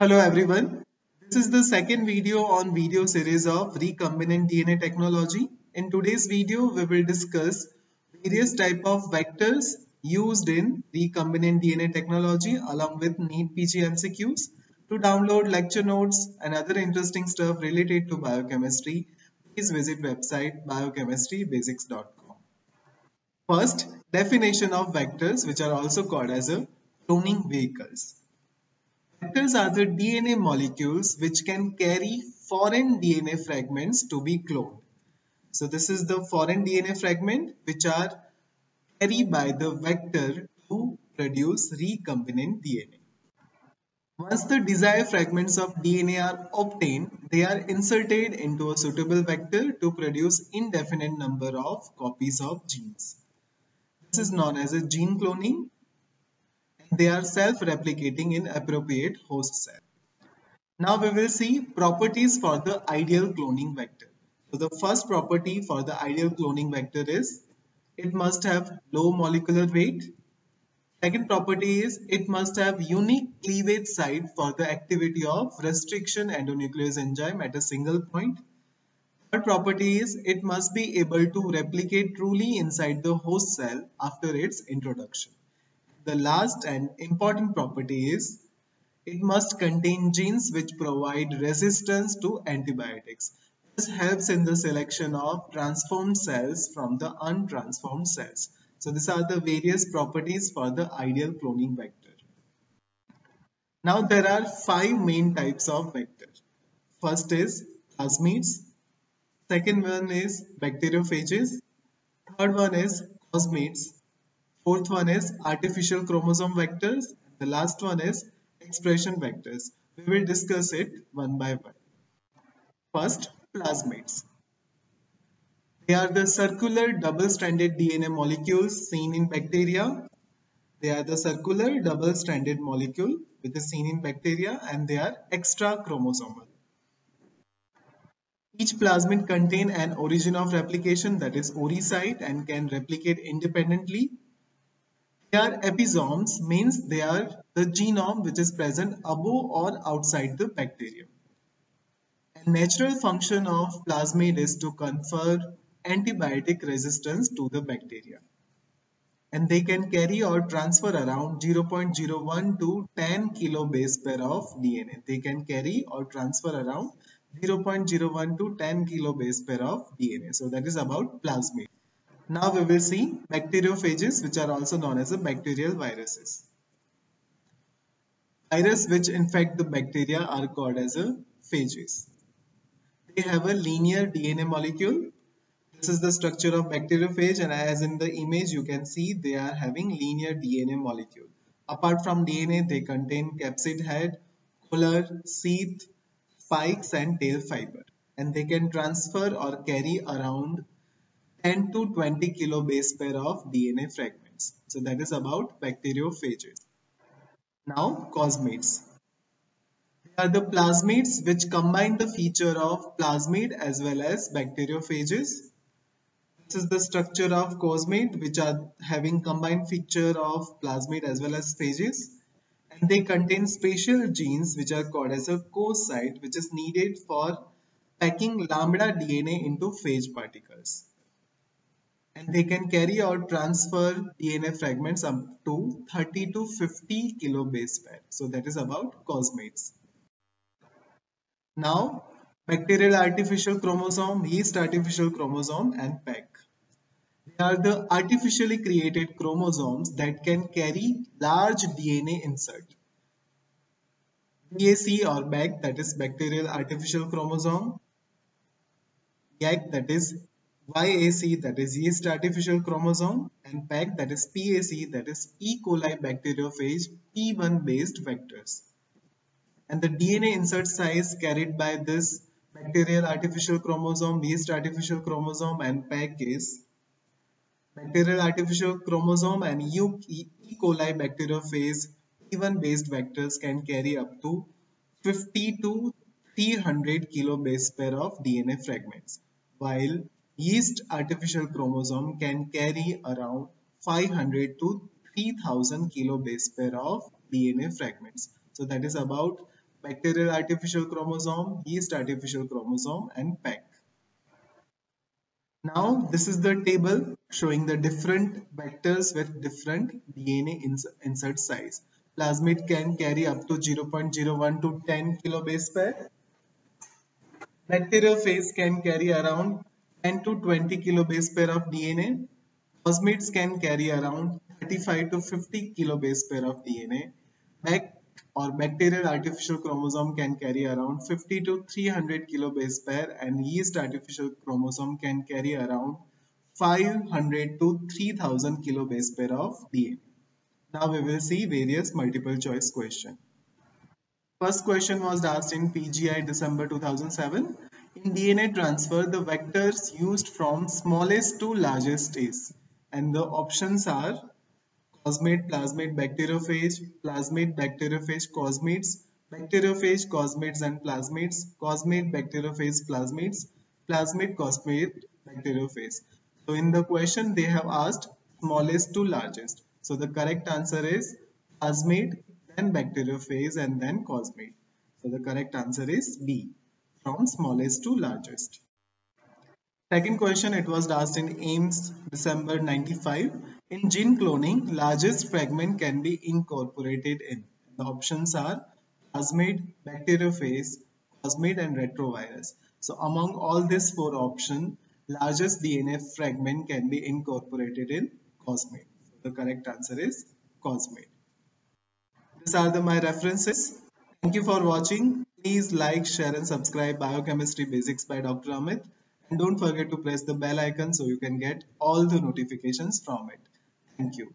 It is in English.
Hello everyone. This is the second video on video series of recombinant DNA technology. In today's video, we will discuss various type of vectors used in recombinant DNA technology along with NEET PG MCQs. To download lecture notes and other interesting stuff related to biochemistry, please visit website biochemistrybasics.com. First, definition of vectors which are also called as a cloning vehicles. Vectors are the DNA molecules which can carry foreign DNA fragments to be cloned. So this is the foreign DNA fragment which are carried by the vector to produce recombinant DNA. Once the desired fragments of DNA are obtained, they are inserted into a suitable vector to produce indefinite number of copies of genes. This is known as a gene cloning they are self-replicating in appropriate host cell. Now we will see properties for the ideal cloning vector. So the first property for the ideal cloning vector is it must have low molecular weight. Second property is it must have unique cleavage site for the activity of restriction endonuclease enzyme at a single point. Third property is it must be able to replicate truly inside the host cell after its introduction. The last and important property is it must contain genes which provide resistance to antibiotics. This helps in the selection of transformed cells from the untransformed cells. So these are the various properties for the ideal cloning vector. Now there are five main types of vector. First is plasmids. Second one is bacteriophages. Third one is cosmids. Fourth one is artificial chromosome vectors. The last one is expression vectors. We will discuss it one by one. First, plasmids. They are the circular double-stranded DNA molecules seen in bacteria. They are the circular double-stranded molecule which is seen in bacteria and they are extra chromosomal. Each plasmid contain an origin of replication that is ori site and can replicate independently they are episomes means they are the genome which is present above or outside the bacterium. A natural function of plasmid is to confer antibiotic resistance to the bacteria. And they can carry or transfer around 0.01 to 10 kilobase pair of DNA. They can carry or transfer around 0.01 to 10 kilobase pair of DNA. So that is about plasmid. Now we will see bacteriophages which are also known as the bacterial viruses. Virus which infect the bacteria are called as a phages. They have a linear DNA molecule. This is the structure of bacteriophage and as in the image you can see they are having linear DNA molecule. Apart from DNA they contain capsid head, collar, sheath, spikes and tail fiber and they can transfer or carry around 10 to 20 kilobase pair of DNA fragments. So that is about bacteriophages. Now cosmids. They are the plasmids which combine the feature of plasmid as well as bacteriophages. This is the structure of cosmid which are having combined feature of plasmid as well as phages and they contain special genes which are called as a cos site which is needed for packing lambda DNA into phage particles and they can carry out transfer DNA fragments up to 30 to 50 kilobase pair. So that is about cosmids. Now bacterial artificial chromosome, yeast artificial chromosome and PAC. They are the artificially created chromosomes that can carry large DNA insert. BAC or BAC that is bacterial artificial chromosome, YAC that is YAC that is yeast artificial chromosome and PAC that is PAC that is E. coli bacteriophage P1 based vectors. And the DNA insert size carried by this bacterial artificial chromosome, yeast artificial chromosome and PAC is bacterial artificial chromosome and E. coli bacteriophage P1 based vectors can carry up to 50 to 300 kilobase pair of DNA fragments while yeast artificial chromosome can carry around 500 to 3000 kilobase pair of DNA fragments. So that is about bacterial artificial chromosome, yeast artificial chromosome and PAC. Now this is the table showing the different vectors with different DNA insert size. Plasmid can carry up to 0.01 to 10 kilobase pair. Bacteriophage can carry around 10 to 20 kilobase pair of DNA. Plasmids can carry around 35 to 50 kilobase pair of DNA. PEG or bacterial artificial chromosome can carry around 50 to 300 kilobase pair and yeast artificial chromosome can carry around 500 to 3000 kilobase pair of DNA. Now we will see various multiple choice question. First question was asked in PGI December 2007. In DNA transfer, the vectors used from smallest to largest is and the options are cosmid, plasmid, bacteriophage, plasmid, bacteriophage, cosmids, bacteriophage, cosmids and plasmids, cosmid, bacteriophage, plasmids, plasmid, cosmid, bacteriophage. So in the question they have asked smallest to largest. So the correct answer is plasmid, then bacteriophage and then cosmid. So the correct answer is B from smallest to largest. Second question, it was asked in AIIMS, December 95. In gene cloning, largest fragment can be incorporated in. The options are plasmid, bacteriophage, plasmid and retrovirus. So among all these four options, largest DNA fragment can be incorporated in cosmid. So the correct answer is cosmid. These are the my references. Thank you for watching. Please like, share and subscribe Biochemistry Basics by Dr. Amit. And don't forget to press the bell icon so you can get all the notifications from it. Thank you.